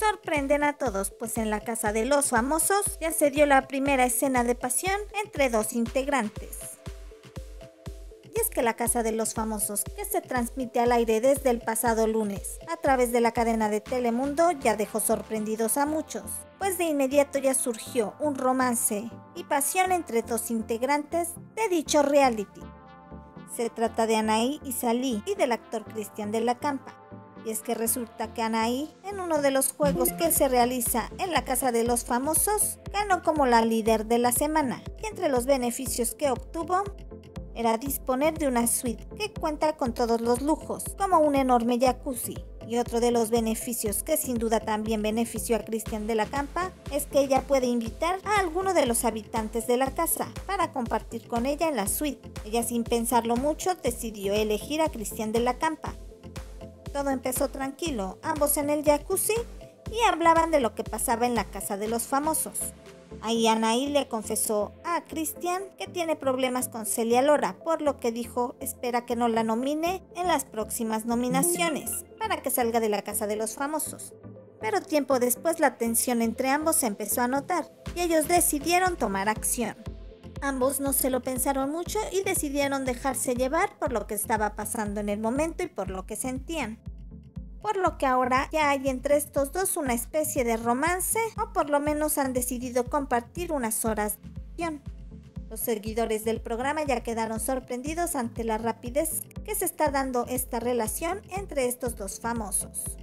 sorprenden a todos, pues en la casa de los famosos ya se dio la primera escena de pasión entre dos integrantes. Y es que la Casa de los Famosos, que se transmite al aire desde el pasado lunes a través de la cadena de Telemundo, ya dejó sorprendidos a muchos, pues de inmediato ya surgió un romance y pasión entre dos integrantes de dicho reality. Se trata de Anaí y Salí y del actor Cristian de la Campa. Y es que resulta que Anaí, en uno de los juegos que se realiza en la Casa de los Famosos, ganó como la líder de la semana. Y entre los beneficios que obtuvo, era disponer de una suite que cuenta con todos los lujos, como un enorme jacuzzi. Y otro de los beneficios que sin duda también benefició a Cristian de la Campa es que ella puede invitar a alguno de los habitantes de la casa para compartir con ella en la suite. Ella sin pensarlo mucho decidió elegir a Cristian de la Campa. Todo empezó tranquilo, ambos en el jacuzzi y hablaban de lo que pasaba en la casa de los famosos. Ahí Anaí le confesó a Cristian que tiene problemas con Celia Lora, por lo que dijo espera que no la nomine en las próximas nominaciones para que salga de la casa de los famosos. Pero tiempo después la tensión entre ambos se empezó a notar y ellos decidieron tomar acción. Ambos no se lo pensaron mucho y decidieron dejarse llevar por lo que estaba pasando en el momento y por lo que sentían por lo que ahora ya hay entre estos dos una especie de romance o por lo menos han decidido compartir unas horas de acción. Los seguidores del programa ya quedaron sorprendidos ante la rapidez que se está dando esta relación entre estos dos famosos.